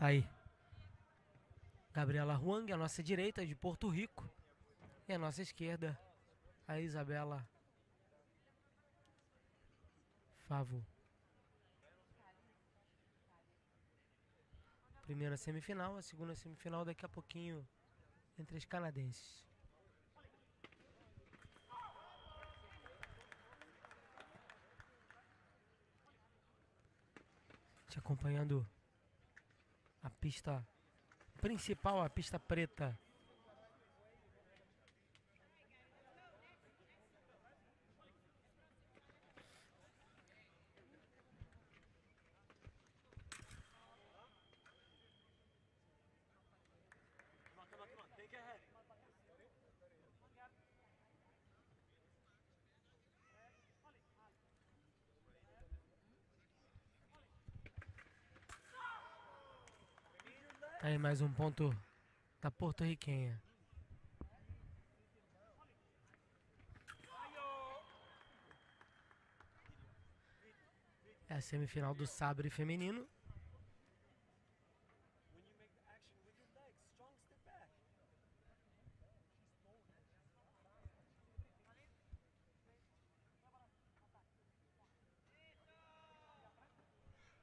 Tá aí. Gabriela Huang, a nossa direita, de Porto Rico. E a nossa esquerda, a Isabela Favo. Primeira semifinal, a segunda semifinal daqui a pouquinho entre as canadenses. Te acompanhando pista principal, a pista preta. Aí mais um ponto da porto-riquenha. É a semifinal do sabre feminino.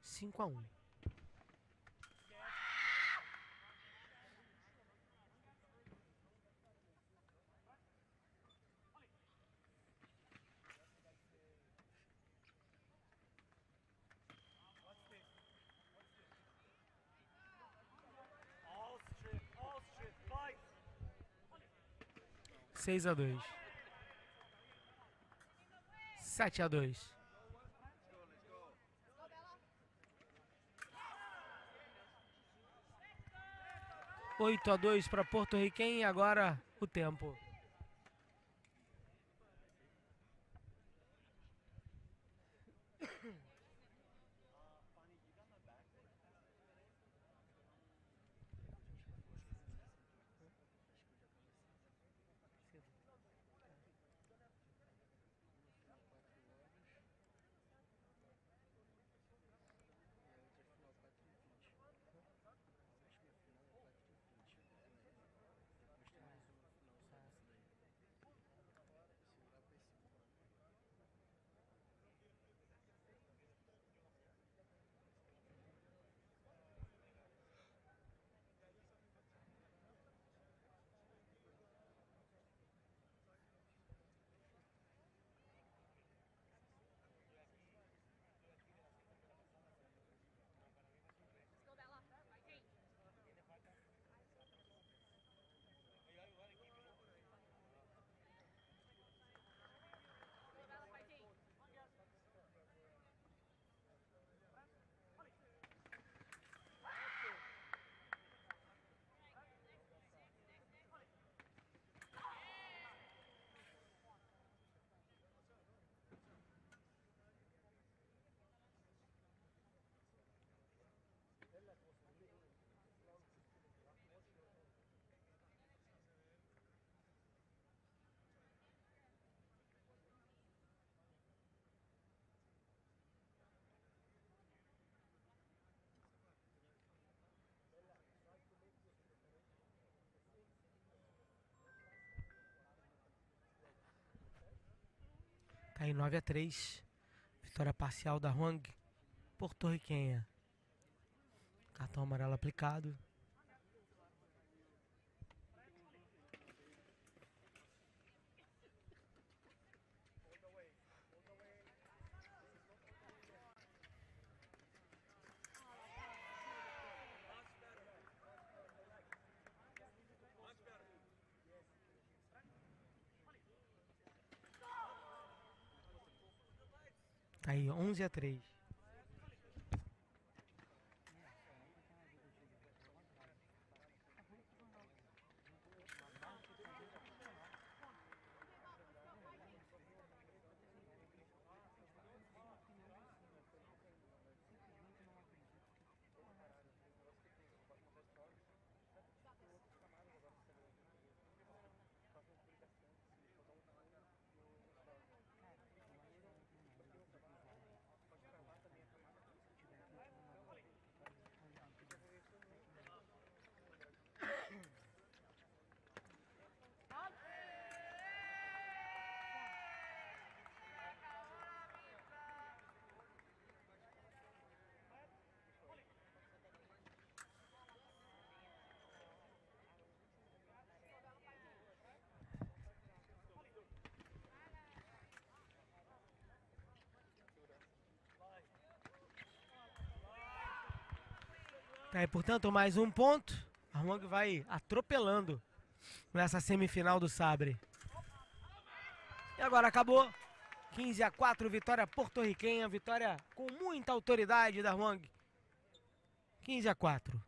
Cinco a um. 6 a 2 7 a 2 8 a 2 para Porto Riquem e agora o tempo. Aí 9 a 3 Vitória parcial da Huang, porto-riquenha. Cartão amarelo aplicado. Aí 11 a 3 Fica aí, portanto, mais um ponto. A Huang vai atropelando nessa semifinal do Sabre. E agora acabou. 15 a 4, vitória porto-riquenha, vitória com muita autoridade da Huang. 15 a 4.